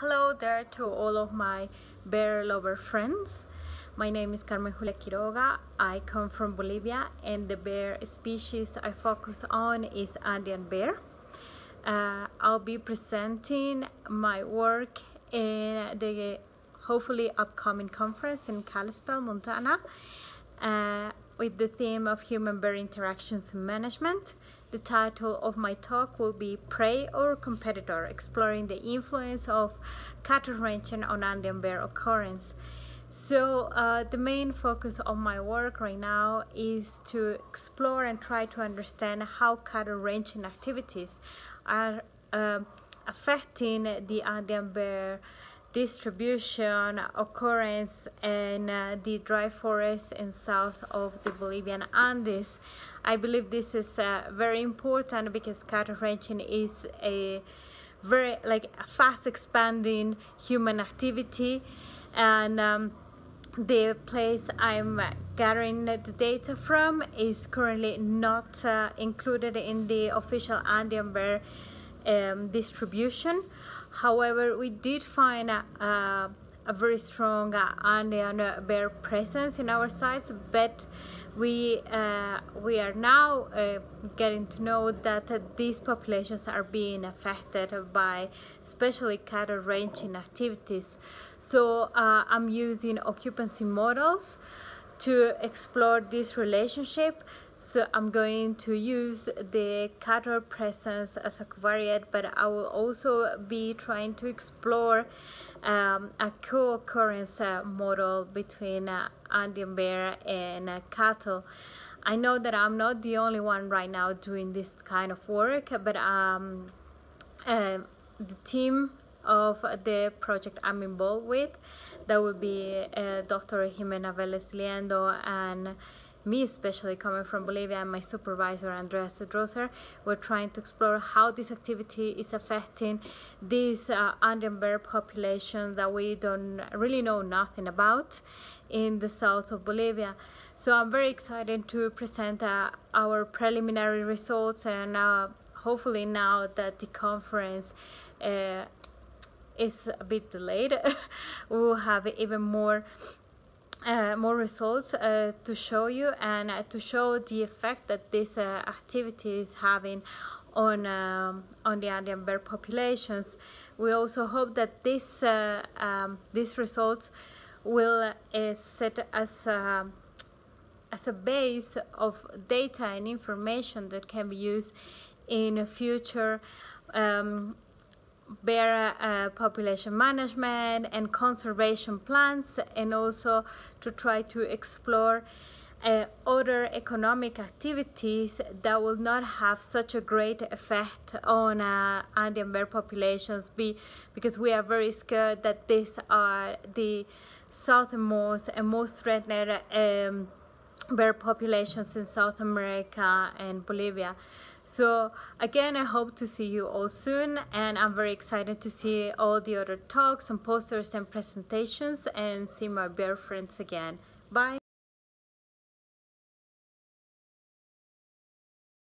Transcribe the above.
Hello there to all of my bear lover friends. My name is Carmen Julia Quiroga. I come from Bolivia and the bear species I focus on is Andean bear. Uh, I'll be presenting my work in the hopefully upcoming conference in Kalispell, Montana uh, with the theme of human bear interactions and management. The title of my talk will be Prey or Competitor, exploring the influence of cattle ranching on Andean bear occurrence. So uh, the main focus of my work right now is to explore and try to understand how cattle ranching activities are uh, affecting the Andean bear distribution, occurrence, in uh, the dry forest in south of the Bolivian Andes. I believe this is uh, very important because cattle ranching is a very like fast expanding human activity and um, the place I'm gathering the data from is currently not uh, included in the official Andean bear um, distribution. However, we did find a, a, a very strong uh, Andean bear presence in our sites, but we uh, we are now uh, getting to know that uh, these populations are being affected by especially cattle ranching activities. So uh, I'm using occupancy models to explore this relationship so I'm going to use the cattle presence as a covariate but I will also be trying to explore um, a co-occurrence uh, model between uh, Andean bear and uh, cattle. I know that I'm not the only one right now doing this kind of work but um, um the team of the project I'm involved with that would be uh, Dr. Ximena Velez Liendo and me especially coming from Bolivia and my supervisor Andreas Zedrosser we're trying to explore how this activity is affecting these uh, Andean bear population that we don't really know nothing about in the south of Bolivia. So I'm very excited to present uh, our preliminary results and uh, hopefully now that the conference uh, is a bit delayed we will have even more more results uh, to show you and uh, to show the effect that this uh, activity is having on um, on the Andean bear populations. We also hope that this uh, um, these results will uh, set as a, as a base of data and information that can be used in a future um, bear uh, population management and conservation plans and also to try to explore uh, other economic activities that will not have such a great effect on uh, Andean bear populations be, because we are very scared that these are the southernmost and most threatened um, bear populations in South America and Bolivia. So again, I hope to see you all soon and I'm very excited to see all the other talks and posters and presentations and see my bear friends again. Bye!